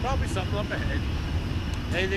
Probably something up ahead. Anything